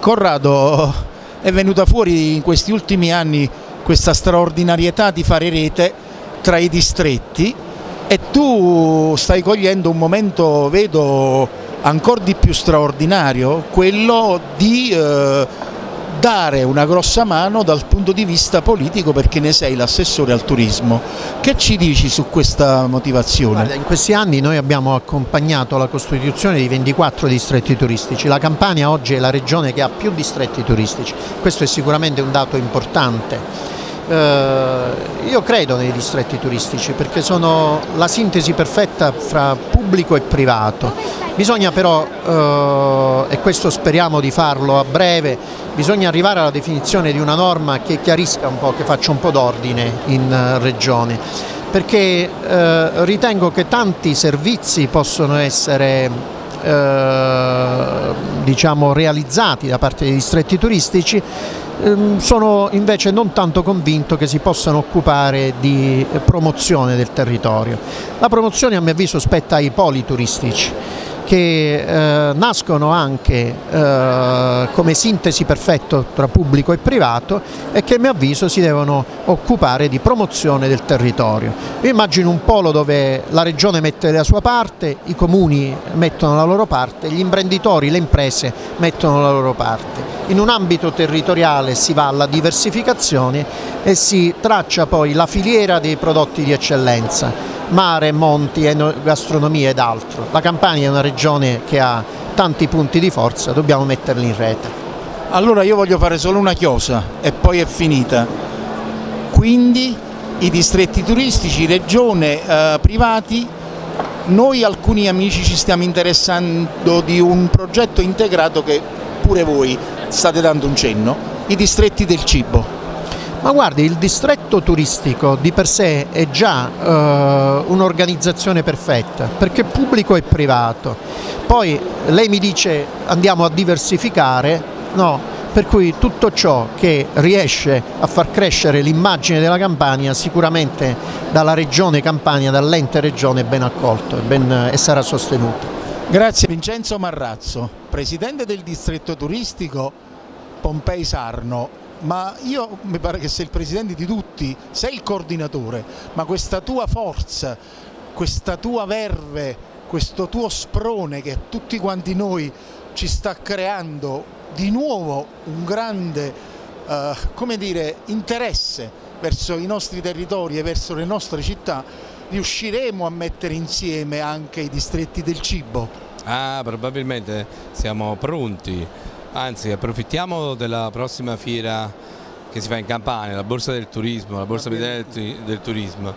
Corrado, è venuta fuori in questi ultimi anni questa straordinarietà di fare rete tra i distretti e tu stai cogliendo un momento, vedo, ancora di più straordinario, quello di eh, dare una grossa mano dal punto di vista politico perché ne sei l'assessore al turismo. Che ci dici su questa motivazione? Guarda, in questi anni noi abbiamo accompagnato la costituzione di 24 distretti turistici. La Campania oggi è la regione che ha più distretti turistici. Questo è sicuramente un dato importante. Eh, io credo nei distretti turistici perché sono la sintesi perfetta fra pubblico e privato. Bisogna però, eh, e questo speriamo di farlo a breve, bisogna arrivare alla definizione di una norma che chiarisca un po', che faccia un po' d'ordine in uh, regione, perché eh, ritengo che tanti servizi possono essere eh, diciamo, realizzati da parte dei distretti turistici Ehm, sono invece non tanto convinto che si possano occupare di promozione del territorio. La promozione a mio avviso spetta ai poli turistici che eh, nascono anche eh, come sintesi perfetta tra pubblico e privato e che a mio avviso si devono occupare di promozione del territorio. Io immagino un polo dove la regione mette la sua parte, i comuni mettono la loro parte, gli imprenditori, le imprese mettono la loro parte. In un ambito territoriale si va alla diversificazione e si traccia poi la filiera dei prodotti di eccellenza mare, monti, gastronomia ed altro. La Campania è una regione che ha tanti punti di forza, dobbiamo metterli in rete. Allora io voglio fare solo una chiosa e poi è finita. Quindi i distretti turistici, regione, eh, privati, noi alcuni amici ci stiamo interessando di un progetto integrato che pure voi state dando un cenno, i distretti del cibo. Ma guardi, il distretto turistico di per sé è già eh, un'organizzazione perfetta, perché pubblico e privato. Poi lei mi dice andiamo a diversificare, no, per cui tutto ciò che riesce a far crescere l'immagine della Campania sicuramente dalla regione Campania, dall'ente regione è ben accolto ben, e sarà sostenuto. Grazie Vincenzo Marrazzo, presidente del distretto turistico Pompei Sarno ma io mi pare che sei il presidente di tutti, sei il coordinatore, ma questa tua forza, questa tua verve, questo tuo sprone che tutti quanti noi ci sta creando di nuovo un grande come dire, interesse verso i nostri territori e verso le nostre città, riusciremo a mettere insieme anche i distretti del cibo? Ah, probabilmente siamo pronti Anzi, approfittiamo della prossima fiera che si fa in Campania, la Borsa del Turismo, la Borsa del, del Turismo,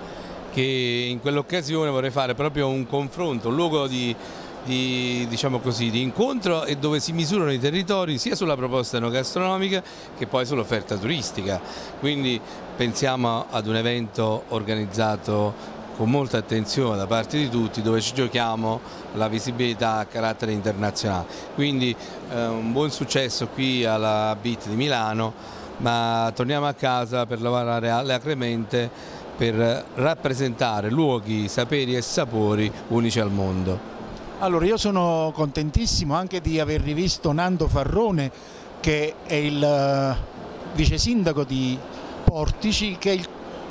che in quell'occasione vorrei fare proprio un confronto, un luogo di, di, diciamo così, di, incontro e dove si misurano i territori sia sulla proposta enogastronomica che poi sull'offerta turistica. Quindi pensiamo ad un evento organizzato con molta attenzione da parte di tutti dove ci giochiamo la visibilità a carattere internazionale. Quindi eh, un buon successo qui alla BIT di Milano, ma torniamo a casa per lavorare alacremente per rappresentare luoghi, saperi e sapori unici al mondo. Allora io sono contentissimo anche di aver rivisto Nando Farrone che è il eh, vice sindaco di Portici che è il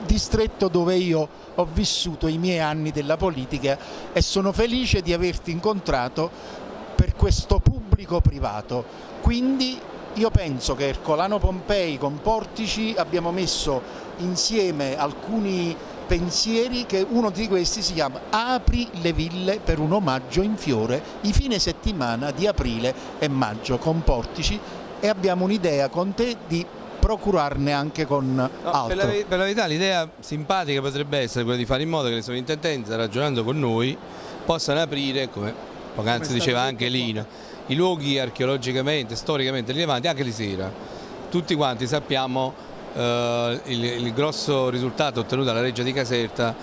distretto dove io ho vissuto i miei anni della politica e sono felice di averti incontrato per questo pubblico privato. Quindi io penso che Ercolano Pompei con Portici abbiamo messo insieme alcuni pensieri che uno di questi si chiama Apri le ville per un omaggio in fiore i fine settimana di aprile e maggio con Portici e abbiamo un'idea con te di procurarne anche con no, altro. Per la, per la verità l'idea simpatica potrebbe essere quella di fare in modo che le sovrintendenze, ragionando con noi, possano aprire, come poc'anzi diceva anche Lino, i luoghi archeologicamente, storicamente rilevanti anche di sera. Tutti quanti sappiamo eh, il, il grosso risultato ottenuto dalla reggia di Caserta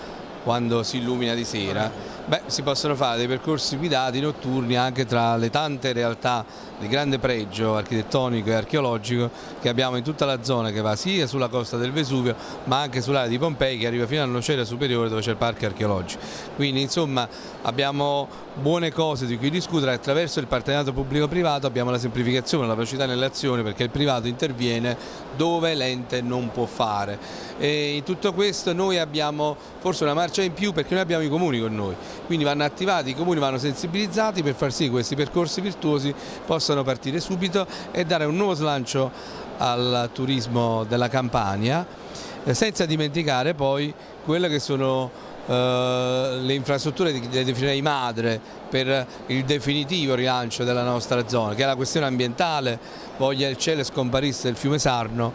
quando si illumina di sera Beh, si possono fare dei percorsi guidati notturni anche tra le tante realtà di grande pregio architettonico e archeologico che abbiamo in tutta la zona che va sia sulla costa del Vesuvio ma anche sull'area di Pompei che arriva fino al nocera superiore dove c'è il parco archeologico. Quindi insomma abbiamo buone cose di cui discutere. Attraverso il partenariato pubblico-privato abbiamo la semplificazione, la velocità nelle azioni perché il privato interviene dove l'ente non può fare. E in tutto questo noi abbiamo forse una marcia in più perché noi abbiamo i comuni con noi quindi vanno attivati, i comuni vanno sensibilizzati per far sì che questi percorsi virtuosi possano partire subito e dare un nuovo slancio al turismo della Campania eh, senza dimenticare poi quelle che sono eh, le infrastrutture le definirei madre per il definitivo rilancio della nostra zona che è la questione ambientale, voglia il cielo scomparisse il fiume Sarno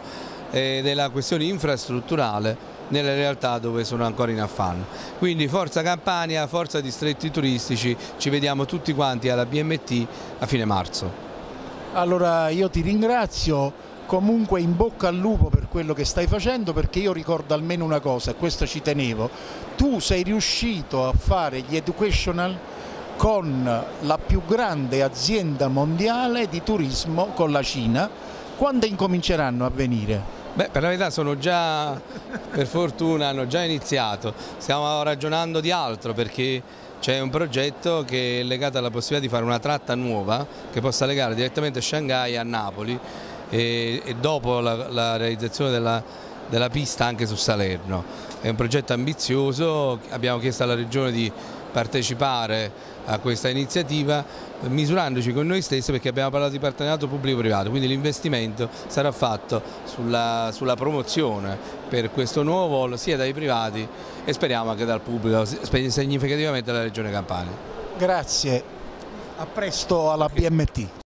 ed è la questione infrastrutturale nelle realtà dove sono ancora in affanno. Quindi forza Campania, forza distretti turistici, ci vediamo tutti quanti alla BMT a fine marzo. Allora io ti ringrazio, comunque in bocca al lupo per quello che stai facendo perché io ricordo almeno una cosa e questo ci tenevo, tu sei riuscito a fare gli educational con la più grande azienda mondiale di turismo con la Cina, quando incominceranno a venire? Beh, per la verità sono già, per fortuna, hanno già iniziato, stiamo ragionando di altro perché c'è un progetto che è legato alla possibilità di fare una tratta nuova che possa legare direttamente Shanghai a Napoli e, e dopo la, la realizzazione della, della pista anche su Salerno. È un progetto ambizioso, abbiamo chiesto alla Regione di partecipare a questa iniziativa misurandoci con noi stessi perché abbiamo parlato di partenariato pubblico-privato, quindi l'investimento sarà fatto sulla, sulla, promozione per questo nuovo volo sia dai privati e speriamo anche dal pubblico, significativamente dalla Regione Campania. Grazie, a presto alla BMT.